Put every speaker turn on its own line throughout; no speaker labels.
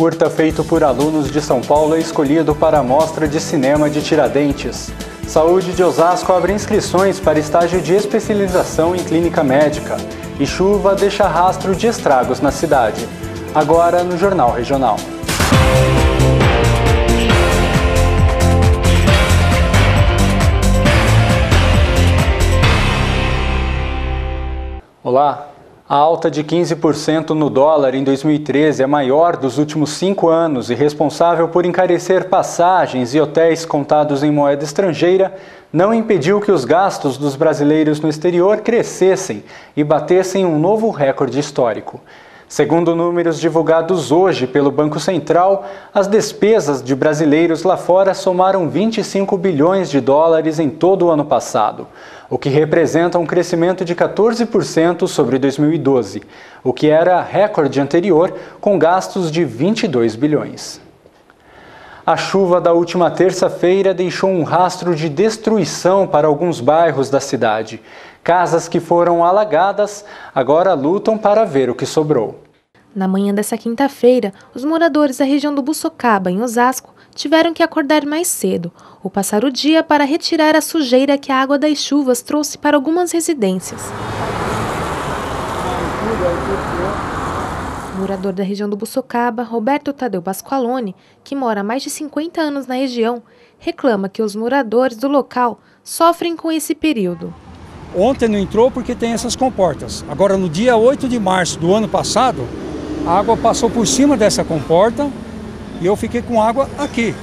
curta feito por alunos de São Paulo é escolhido para a Mostra de Cinema de Tiradentes. Saúde de Osasco abre inscrições para estágio de especialização em clínica médica. E chuva deixa rastro de estragos na cidade. Agora no Jornal Regional. Olá, a alta de 15% no dólar em 2013 é maior dos últimos cinco anos e responsável por encarecer passagens e hotéis contados em moeda estrangeira, não impediu que os gastos dos brasileiros no exterior crescessem e batessem um novo recorde histórico. Segundo números divulgados hoje pelo Banco Central, as despesas de brasileiros lá fora somaram 25 bilhões de dólares em todo o ano passado, o que representa um crescimento de 14% sobre 2012, o que era recorde anterior, com gastos de 22 bilhões. A chuva da última terça-feira deixou um rastro de destruição para alguns bairros da cidade. Casas que foram alagadas agora lutam para ver o que sobrou.
Na manhã dessa quinta-feira, os moradores da região do Buçocaba, em Osasco, tiveram que acordar mais cedo ou passar o dia para retirar a sujeira que a água das chuvas trouxe para algumas residências. O morador da região do Buçocaba, Roberto Tadeu Pasqualone, que mora há mais de 50 anos na região, reclama que os moradores do local sofrem com esse período.
Ontem não entrou porque tem essas comportas. Agora, no dia 8 de março do ano passado, a água passou por cima dessa comporta e eu fiquei com água aqui.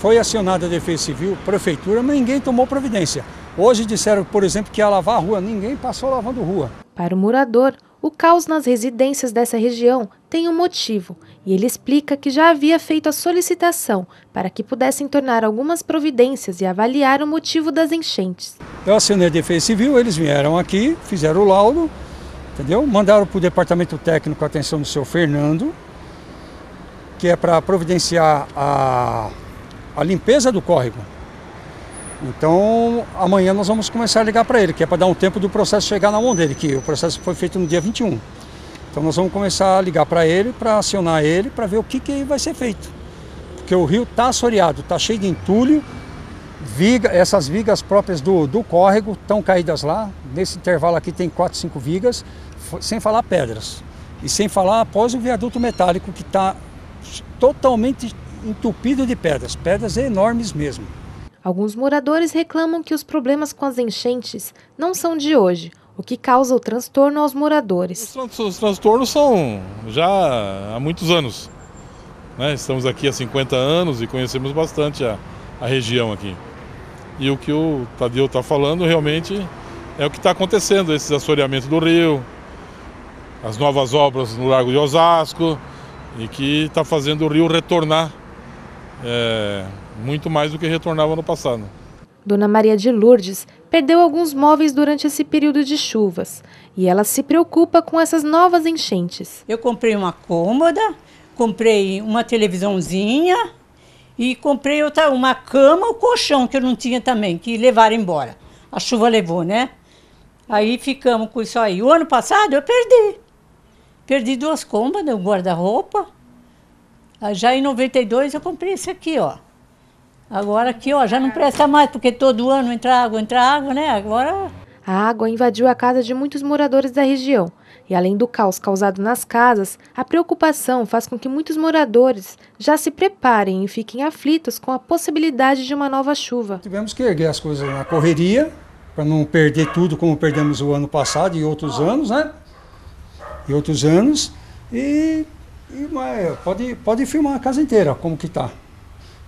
Foi acionada a Defesa Civil, Prefeitura, mas ninguém tomou providência. Hoje disseram, por exemplo, que ia lavar a rua, ninguém passou lavando rua.
Para o morador, o caos nas residências dessa região tem um motivo, e ele explica que já havia feito a solicitação para que pudessem tornar algumas providências e avaliar o motivo das enchentes.
Eu assinei a Defesa Civil, eles vieram aqui, fizeram o laudo, entendeu? Mandaram para o departamento técnico a atenção do seu Fernando, que é para providenciar a, a limpeza do córrego. Então, amanhã nós vamos começar a ligar para ele, que é para dar um tempo do processo chegar na mão dele, que o processo foi feito no dia 21. Então, nós vamos começar a ligar para ele, para acionar ele, para ver o que, que vai ser feito. Porque o rio está assoreado, está cheio de entulho, viga, essas vigas próprias do, do córrego estão caídas lá. Nesse intervalo aqui tem quatro, cinco vigas, sem falar pedras. E sem falar após o viaduto metálico que está totalmente entupido de pedras, pedras enormes mesmo.
Alguns moradores reclamam que os problemas com as enchentes não são de hoje, o que causa o transtorno aos moradores.
Os, os transtornos são já há muitos anos. Né? Estamos aqui há 50 anos e conhecemos bastante a, a região aqui. E o que o Tadeu está falando realmente é o que está acontecendo, esses assoreamentos do rio, as novas obras no Largo de Osasco, e que está fazendo o rio retornar é, muito mais do que retornava no passado.
Dona Maria de Lourdes perdeu alguns móveis durante esse período de chuvas e ela se preocupa com essas novas enchentes.
Eu comprei uma cômoda, comprei uma televisãozinha e comprei outra, uma cama, o um colchão que eu não tinha também, que levaram embora. A chuva levou, né? Aí ficamos com isso aí. O ano passado eu perdi. Perdi duas cômodas, um guarda-roupa. Já em 92 eu comprei esse aqui, ó. Agora aqui, ó, já não presta mais, porque todo ano entra água, entra água, né? Agora.
A água invadiu a casa de muitos moradores da região. E além do caos causado nas casas, a preocupação faz com que muitos moradores já se preparem e fiquem aflitos com a possibilidade de uma nova chuva.
Tivemos que erguer as coisas na correria, para não perder tudo como perdemos o ano passado e outros anos, né? E outros anos. E, e mas, pode, pode filmar a casa inteira, como que tá.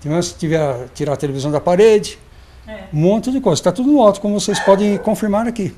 Se tiver tirar a televisão da parede, é. um monte de coisa. Está tudo no alto, como vocês podem confirmar aqui.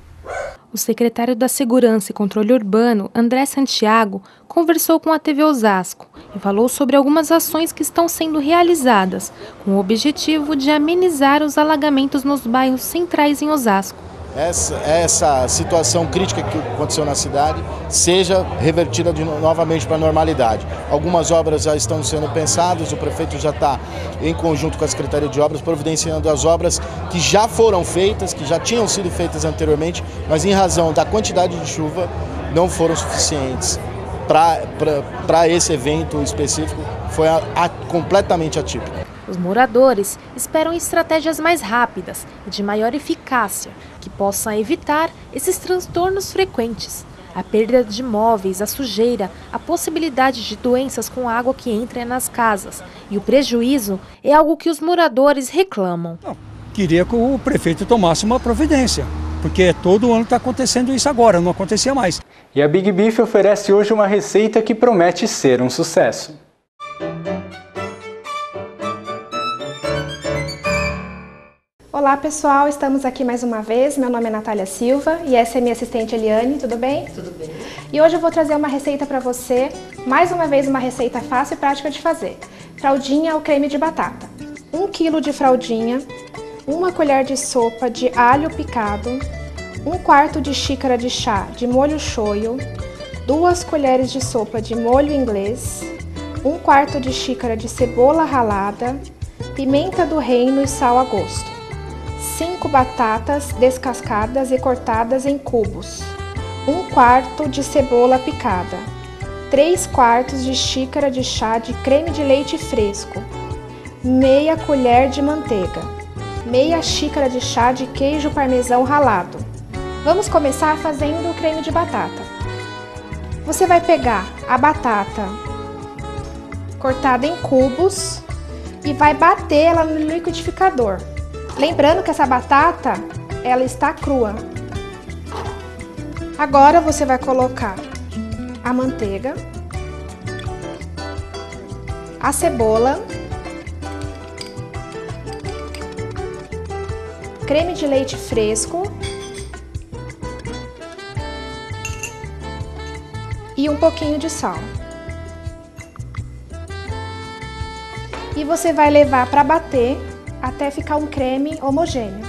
O secretário da Segurança e Controle Urbano, André Santiago, conversou com a TV Osasco e falou sobre algumas ações que estão sendo realizadas com o objetivo de amenizar os alagamentos nos bairros centrais em Osasco
essa, essa situação crítica que aconteceu na cidade seja revertida de, novamente para a normalidade. Algumas obras já estão sendo pensadas, o prefeito já está, em conjunto com a Secretaria de Obras, providenciando as obras que já foram feitas, que já tinham sido feitas anteriormente, mas em razão da quantidade de chuva não foram suficientes para esse evento específico foi a, a, completamente atípico.
Os moradores esperam estratégias mais rápidas e de maior eficácia, que possam evitar esses transtornos frequentes. A perda de móveis, a sujeira, a possibilidade de doenças com água que entra nas casas e o prejuízo é algo que os moradores reclamam.
Não, queria que o prefeito tomasse uma providência, porque todo ano está acontecendo isso agora, não acontecia mais.
E a Big Beef oferece hoje uma receita que promete ser um sucesso.
Olá pessoal, estamos aqui mais uma vez. Meu nome é Natália Silva e essa é minha assistente Eliane, tudo bem?
Tudo bem.
E hoje eu vou trazer uma receita para você, mais uma vez uma receita fácil e prática de fazer. Fraldinha ou creme de batata. 1 kg de fraldinha, uma colher de sopa de alho picado, um quarto de xícara de chá de molho shoyu, duas colheres de sopa de molho inglês, um quarto de xícara de cebola ralada, pimenta do reino e sal a gosto. 5 batatas descascadas e cortadas em cubos, 1 quarto de cebola picada, 3 quartos de xícara de chá de creme de leite fresco, meia colher de manteiga, meia xícara de chá de queijo parmesão ralado. Vamos começar fazendo o creme de batata. Você vai pegar a batata cortada em cubos e vai bater ela no liquidificador. Lembrando que essa batata, ela está crua. Agora você vai colocar a manteiga, a cebola, creme de leite fresco e um pouquinho de sal. E você vai levar para bater até ficar um creme homogêneo.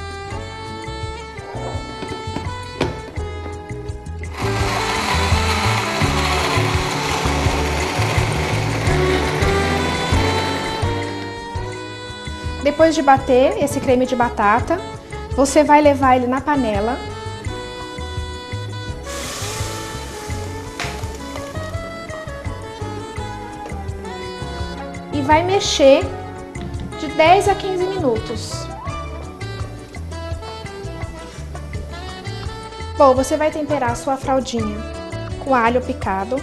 Depois de bater esse creme de batata, você vai levar ele na panela. E vai mexer 10 a 15 minutos. Bom, você vai temperar a sua fraldinha com alho picado.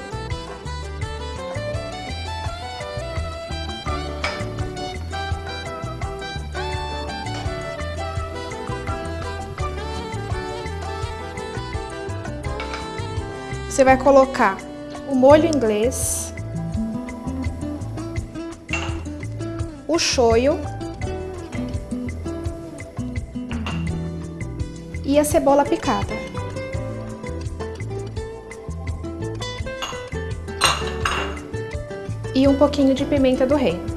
Você vai colocar o molho inglês. O shoyu e a cebola picada. E um pouquinho de pimenta do reino.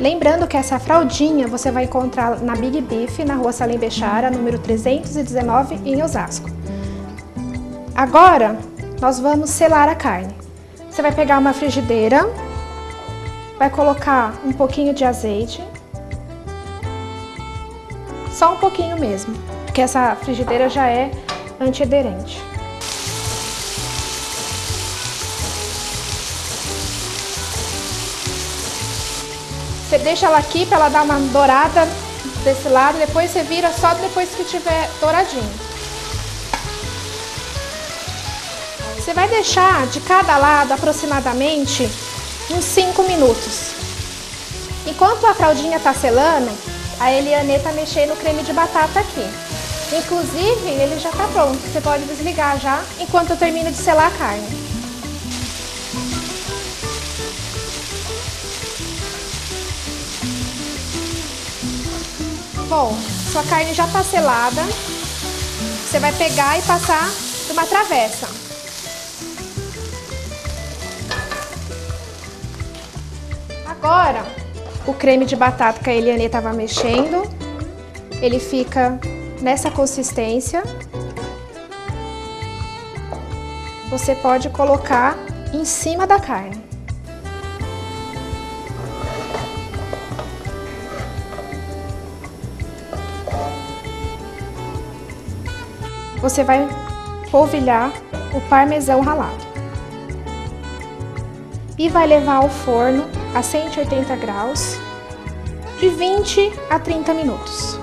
Lembrando que essa fraldinha você vai encontrar na Big Beef, na rua Salim Bechara, número 319, em Osasco. Agora, nós vamos selar a carne. Você vai pegar uma frigideira, vai colocar um pouquinho de azeite, só um pouquinho mesmo, porque essa frigideira já é antiaderente. Você deixa ela aqui para ela dar uma dourada desse lado, depois você vira só depois que tiver douradinho. Você vai deixar de cada lado aproximadamente uns 5 minutos. Enquanto a fraldinha está selando, a Eliane está mexendo no creme de batata aqui. Inclusive, ele já está pronto. Você pode desligar já enquanto eu termino de selar a carne. Bom, sua carne já está selada. Você vai pegar e passar por uma travessa. Agora, o creme de batata que a Eliane estava mexendo, ele fica nessa consistência. Você pode colocar em cima da carne. Você vai polvilhar o parmesão ralado. E vai levar ao forno a 180 graus de 20 a 30 minutos.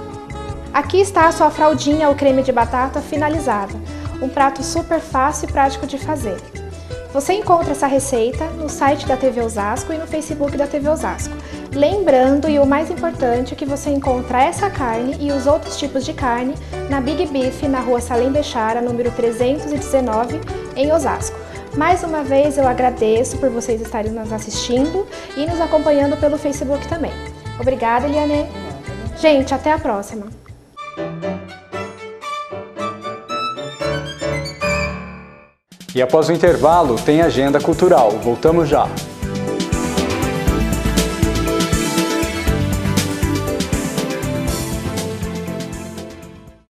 Aqui está a sua fraldinha ou creme de batata finalizada, um prato super fácil e prático de fazer. Você encontra essa receita no site da TV Osasco e no Facebook da TV Osasco. Lembrando, e o mais importante, que você encontra essa carne e os outros tipos de carne na Big Beef, na rua Salem Bechara, número 319, em Osasco. Mais uma vez eu agradeço por vocês estarem nos assistindo e nos acompanhando pelo Facebook também. Obrigada, Eliane. Gente, até a próxima.
E após o intervalo, tem agenda cultural. Voltamos já.